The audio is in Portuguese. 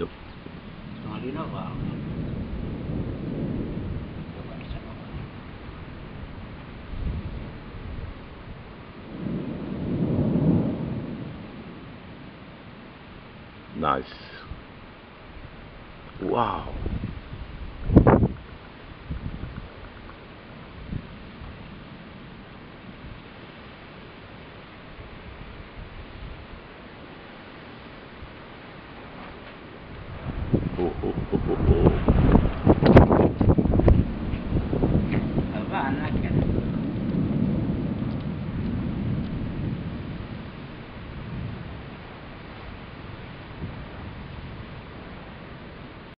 rápido. Estão ali na vala. Né? Nice. Wow. おおおおお